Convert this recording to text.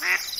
Ha